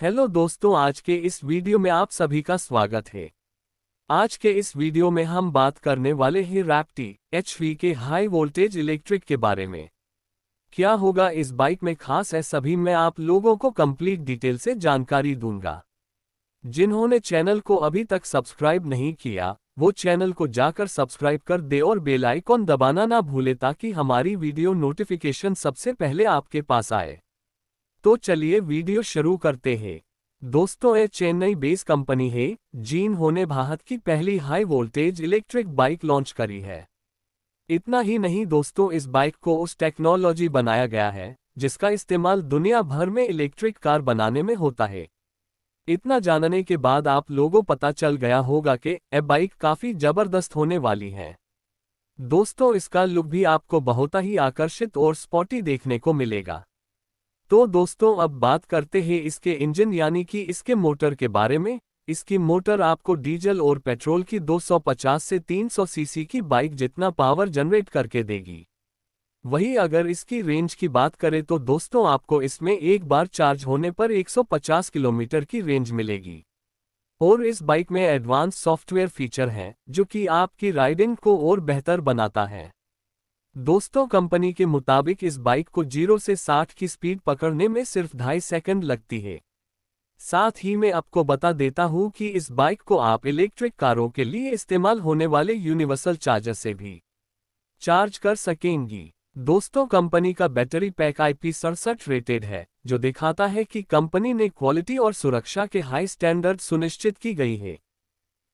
Hello दोस्तों, आज के इस वीडियो में आप सभी का स्वागत है। आज के इस वीडियो में हम बात करने वाले हैं रैप्टी एचवी के हाई वोल्टेज इलेक्ट्रिक के बारे में। क्या होगा इस बाइक में खास है सभी मैं आप लोगों को कंप्लीट डिटेल से जानकारी दूँगा। जिन्होंने चैनल को अभी तक सब्सक्राइब नहीं किया, वो चैनल को जाकर सब्सक्राइब कर दे और बेल आइकॉन दबाना ना भूले ताकि हमारी वीडियो नोटिफिकेशन सबसे पहले आपके पास आए। तो चलिए वीडियो शुरू करते हैं। दोस्तों, ये चेन्नई बेस कंपनी है, जीन होने भारत की पहली high voltage electric bike launch करी है। इतना ही नहीं दोस्तों, इस बाइक को उस टेक्नोलॉजी बनाया गया है, जिसका इस्तेमाल दुनिया भर में इलेक्ट्रिक कार बनाने में होता है। इतना जानने के बाद आप लोगों पता चल गया होगा कि ए बाइक काफ़ी ज़बरदस्त होने वाली है। दोस्तों, इसका लुक भी आपको बहुत ही आकर्षित और स्पॉटी देखने को मिलेगा। तो दोस्तों, अब बात करते हैं इसके इंजन यानी कि इसके मोटर के बारे में। इसकी मोटर आपको डीजल और पेट्रोल की 250 से 300 सीसी की बाइक जितना पावर जनरेट करके देगी। वही अगर इसकी रेंज की बात करें तो दोस्तों, आपको इसमें एक बार चार्ज होने पर 150 किलोमीटर की रेंज मिलेगी। और इस बाइक में एडवांस सॉफ्टवेयर फीचर हैं, जो कि आपकी राइडिंग को और बेहतर बनाता है। दोस्तों, कंपनी के मुताबिक इस बाइक को ज़ीरो से 60 की स्पीड पकड़ने में सिर्फ़ ढाई सेकंड लगती है। साथ ही मैं आपको बता देता हूँ कि इस बाइक को आप इलेक्ट्रिक कारों के लिए इस्तेमाल होने वाले यूनिवर्सल चार्जर से भी चार्ज कर सकेंगी। दोस्तों, कंपनी का बैटरी पैक आईपी सड़सठ रेटेड है, जो दिखाता है कि कंपनी ने क्वालिटी और सुरक्षा के हाई स्टैंडर्ड सुनिश्चित की गई है।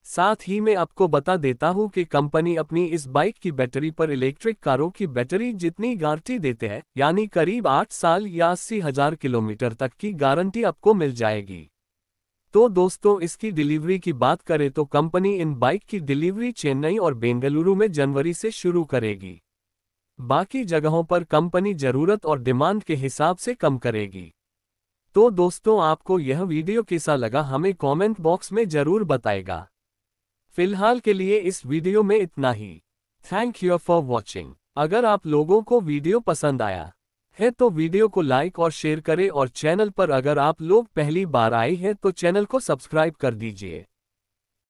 साथ ही मैं आपको बता देता हूँ कि कंपनी अपनी इस बाइक की बैटरी पर इलेक्ट्रिक कारों की बैटरी जितनी गारंटी देते हैं, यानी करीब आठ साल या अस्सी हज़ार किलोमीटर तक की गारंटी आपको मिल जाएगी। तो दोस्तों, इसकी डिलीवरी की बात करें तो कंपनी इन बाइक की डिलीवरी चेन्नई और बेंगलुरु में जनवरी से शुरू करेगी। बाकी जगहों पर कंपनी ज़रूरत और डिमांड के हिसाब से कम करेगी। तो दोस्तों, आपको यह वीडियो कैसा लगा हमें कमेंट बॉक्स में ज़रूर बताएगा। फ़िलहाल के लिए इस वीडियो में इतना ही। थैंक यू फॉर वॉचिंग अगर आप लोगों को वीडियो पसंद आया है तो वीडियो को लाइक और शेयर करें और चैनल पर अगर आप लोग पहली बार आए हैं तो चैनल को सब्सक्राइब कर दीजिए।